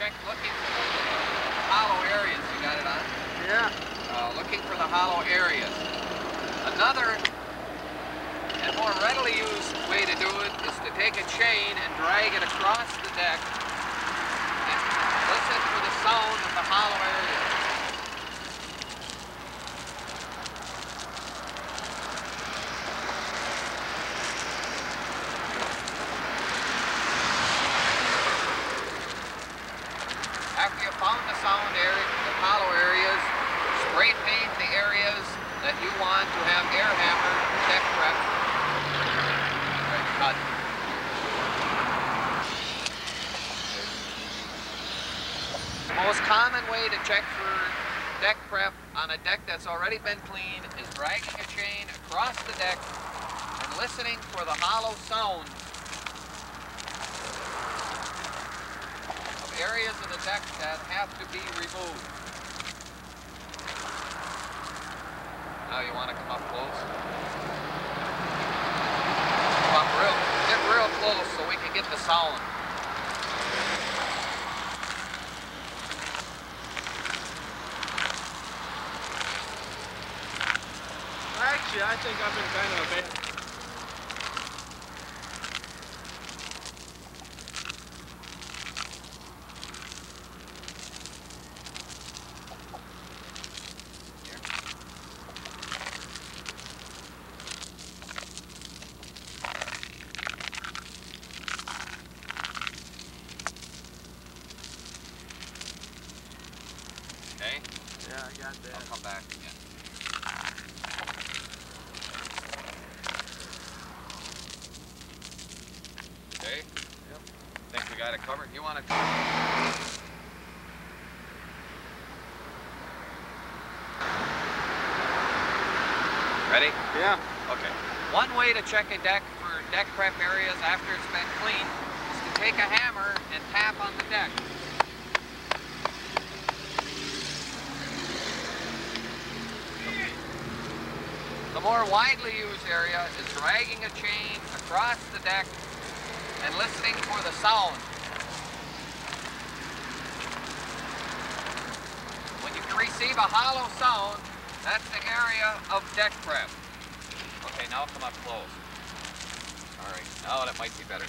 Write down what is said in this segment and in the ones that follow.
check looking for the hollow areas. You got it on? Yeah. Uh, looking for the hollow areas. Another and more readily used way to do it is to take a chain and drag it across the deck and listen for the sound of the hollow areas. After you found the sound area, the hollow areas, spray paint the areas want to have air hammer deck prep. Right, cut. The most common way to check for deck prep on a deck that's already been cleaned is dragging a chain across the deck and listening for the hollow sound of areas of the deck that have to be removed. Now you want to come up close? Come up real, get real close so we can get the sound. Actually, I think I've been kind of a bit. Okay? Got I'll come back again. Okay? Yep. Think we got it covered? You want to? Ready? Yeah. Okay. One way to check a deck for deck prep areas after it's been cleaned is to take a hammer and tap on the deck. More widely used area is dragging a chain across the deck and listening for the sound. When you receive a hollow sound, that's the area of deck prep. Okay, now come up close. All right, now that might be better.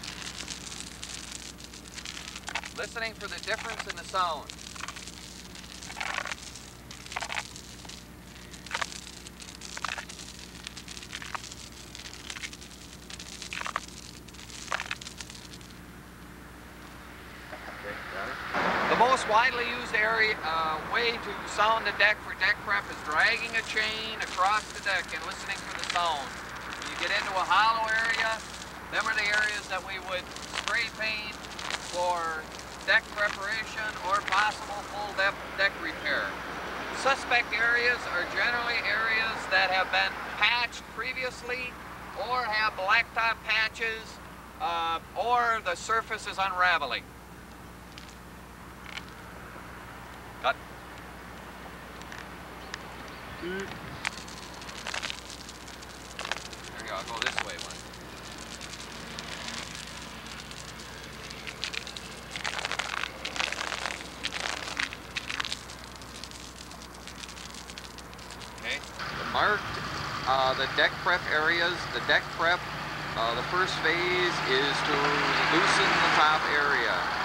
Listening for the difference in the sound. Okay, got it. The most widely used area uh, way to sound the deck for deck prep is dragging a chain across the deck and listening for the sound. When you get into a hollow area, them are the areas that we would spray paint for deck preparation or possible full depth deck repair. Suspect areas are generally areas that have been patched previously or have blacktop patches uh, or the surface is unraveling. Cut. Mm. There you go. I'll go this way one. Okay. The marked uh, the deck prep areas. The deck prep, uh, the first phase is to loosen the top area.